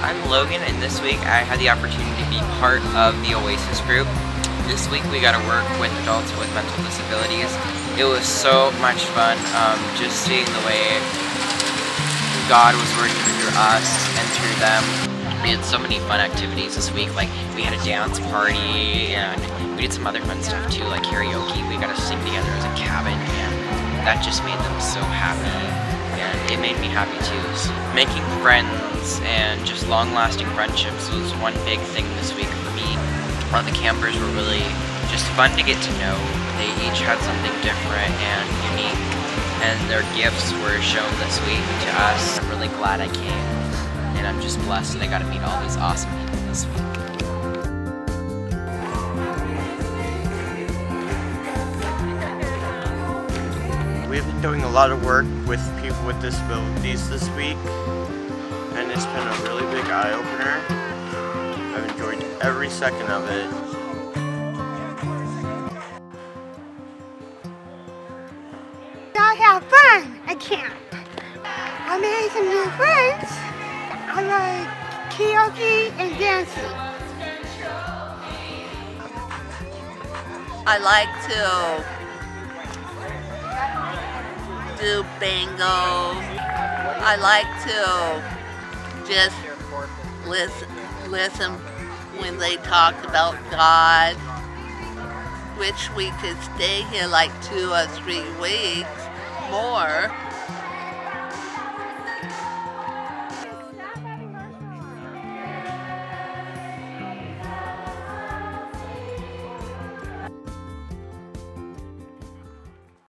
I'm Logan and this week I had the opportunity to be part of the Oasis group. This week we got to work with adults with mental disabilities. It was so much fun um, just seeing the way God was working through us and through them. We had so many fun activities this week, like we had a dance party and we did some other fun stuff too, like karaoke. We got to sing together as a cabin and that just made them so happy and it made me happy too. So making friends and just long-lasting friendships was one big thing this week for me. All the campers were really just fun to get to know. They each had something different and unique, and their gifts were shown this week to us. I'm really glad I came, and I'm just blessed that I got to meet all these awesome people this week. Been doing a lot of work with people with disabilities this week, and it's been a really big eye-opener. I've enjoyed every second of it. I have fun at camp. I made some new friends. I like karaoke and dancing. I like to do bingo. I like to just listen, listen when they talk about God. Wish we could stay here like two or three weeks more.